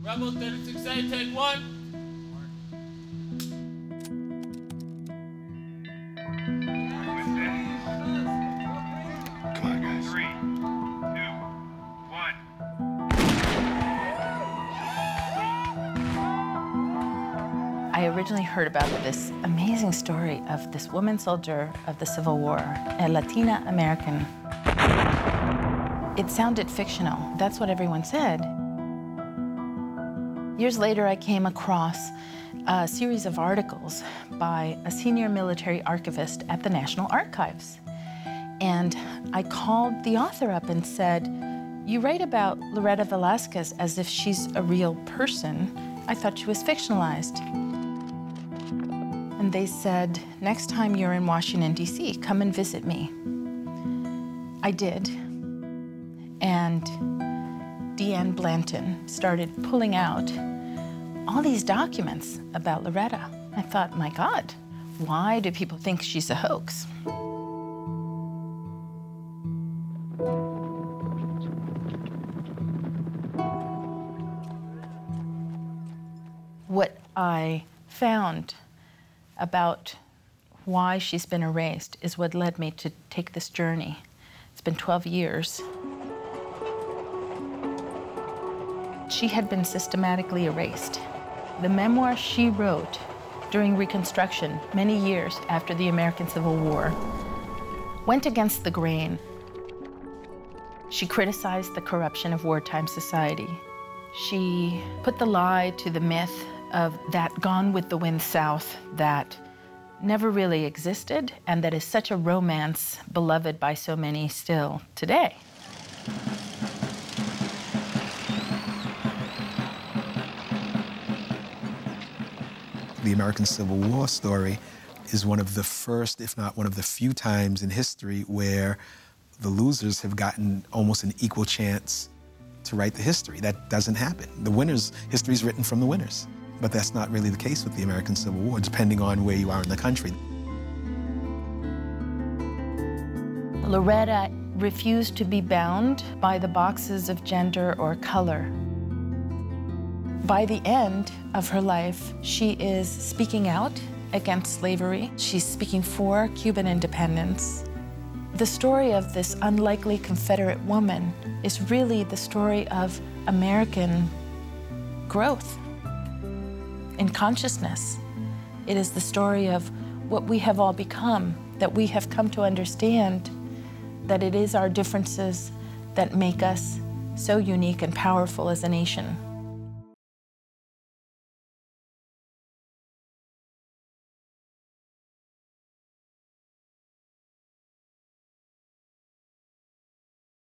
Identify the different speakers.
Speaker 1: Rebel 36A, take one.
Speaker 2: Come on, guys.
Speaker 3: Three, two, one.
Speaker 4: I originally heard about this amazing story of this woman soldier of the Civil War, a Latina American. It sounded fictional. That's what everyone said. Years later, I came across a series of articles by a senior military archivist at the National Archives. And I called the author up and said, You write about Loreta Velazquez as if she's a real person. I thought she was fictionalized. And they said, Next time you're in Washington, D.C., come and visit me. I did. And Deanne Blanton started pulling out all these documents about Loreta. I thought, my God, why do people think she's a hoax? What I found about why she's been erased is what led me to take this journey. It's been 12 years. She had been systematically erased. The memoir she wrote during Reconstruction, many years after the American Civil War, went against the grain. She criticized the corruption of wartime society. She put the lie to the myth of that gone with the wind south that never really existed and that is such a romance beloved by so many still today.
Speaker 2: The American Civil War story is one of the first, if not one of the few times in history where the losers have gotten almost an equal chance to write the history. That doesn't happen. The winners, history is written from the winners. But that's not really the case with the American Civil War, depending on where you are in the country.
Speaker 4: Loreta refused to be bound by the boxes of gender or color. By the end of her life, she is speaking out against slavery. She's speaking for Cuban independence. The story of this unlikely Confederate woman is really the story of American growth in consciousness. It is the story of what we have all become, that we have come to understand that it is our differences that make us so unique and powerful as a nation.